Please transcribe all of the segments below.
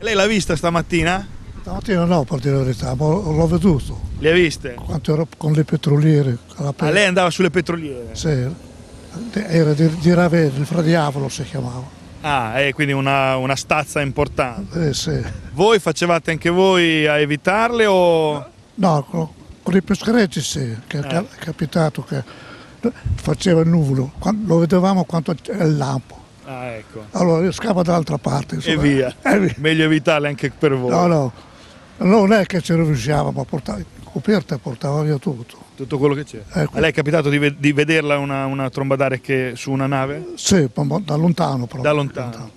Lei l'ha vista stamattina? Stamattina no, per dire la verità, ma l'ho veduto. Le ha viste? Quanto ero con le petroliere. alla pe- Ah, lei andava sulle petroliere? Sì, era di, di Ravenna, il Fra Diavolo si chiamava. Ah, è quindi una, una stazza importante. Eh, sì. Voi facevate anche voi a evitarle o... No, con, con i pescherecci sì, che Eh. è capitato che faceva il nuvolo, lo vedevamo quanto è il lampo. Ah, ecco. Allora io scavo dall'altra parte. E insomma. via. Eh, via. Meglio evitarle anche per voi. No, no, non è che ci riusciamo, ma portava, coperta portava via tutto. Tutto quello che c'è. Ecco. A lei è capitato di, ve- di vederla una, una tromba d'aria che su una nave? Sì, da lontano però. Da lontano.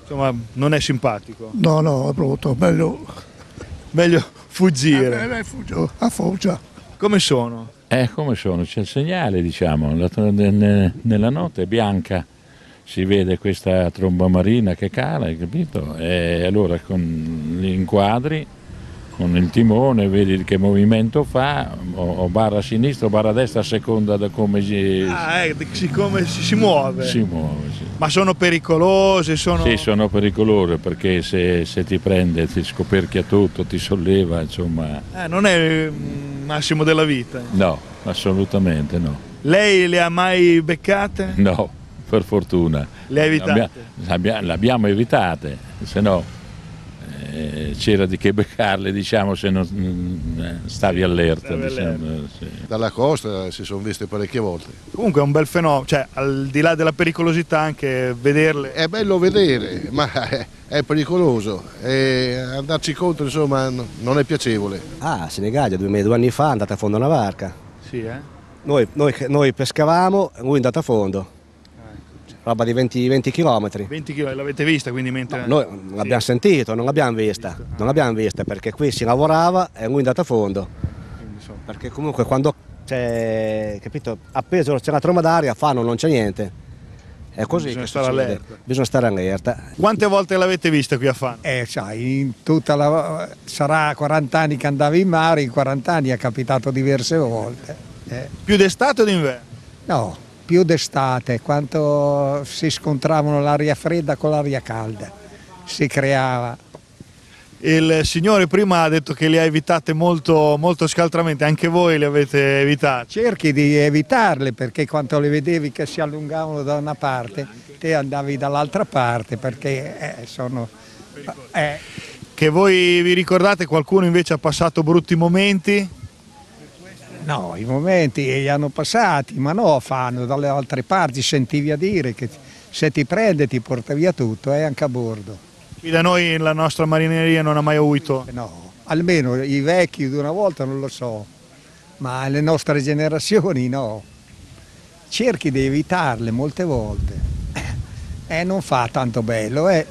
Insomma, non è simpatico. No, no, è brutto, meglio... Meglio Eh, fuggire. lei fugge, a Foggia. Come sono? Eh, come sono? C'è il segnale, diciamo, la- ne- nella notte è bianca, si vede questa tromba marina che cala, hai capito? E allora con gli inquadri, con il timone, vedi che movimento fa, o, barra a sinistra o barra a destra a seconda da come si, Ah, eh, siccome si, si muove. si muove. sì. Ma sono pericolose? Sono... Sì, sono pericolose perché se, se ti prende ti scoperchia tutto, ti solleva, insomma, Eh, non è il massimo della vita. no, assolutamente no. Lei le ha mai beccate? No, per fortuna. Le evitate? L'abbia- l'abbia- l'abbiamo evitate, se no eh, c'era di che beccarle, diciamo, se non mm, eh, stavi allerta. Stavi diciamo, sì. Dalla costa si sono viste parecchie volte. Comunque è un bel fenomeno, cioè al di là della pericolosità anche vederle. È bello vedere, ma è, pericoloso e andarci contro insomma non è piacevole. Ah, a Senigallia due, due anni fa è andata a fondo una barca. Sì, eh? Noi, noi- noi pescavamo lui è andato a fondo. Roba di 20, 20 km. 20 kg, l'avete vista quindi mentre... Noi non l'abbiamo sentito, non l'abbiamo vista. Non l'abbiamo vista perché qui si lavorava e lui è andato a fondo. Insomma, Perché comunque quando c'è, capito, appeso c'è una tromba d'aria, fanno, non c'è niente. È così Bisogna che stare allerta. Bisogna stare allerta. Quante volte l'avete vista qui a Fano? Eh, sai, in tutta la... sarà 40 anni che andavi in mare, in 40 anni è capitato diverse volte. eh. Più d'estate o d'inverno? No, più d'estate, quando si scontravano l'aria fredda con l'aria calda, si creava. Il signore prima ha detto che le ha evitate molto, molto scaltramente, anche voi le avete evitate. Cerchi di evitarle perché quando le vedevi che si allungavano da una parte, te andavi dall'altra parte perché eh, sono... eh, Che voi vi ricordate, qualcuno invece ha passato brutti momenti? No, i momenti li hanno passati, ma no, fanno dalle altre parti, sentivi a dire che se ti prende ti porta via tutto, e anche a bordo. Qui da noi la nostra marineria non ha mai avuto. No, almeno i vecchi di una volta non lo so, ma le nostre generazioni no. Cerchi di evitarle molte volte. E non fa tanto bello, eh.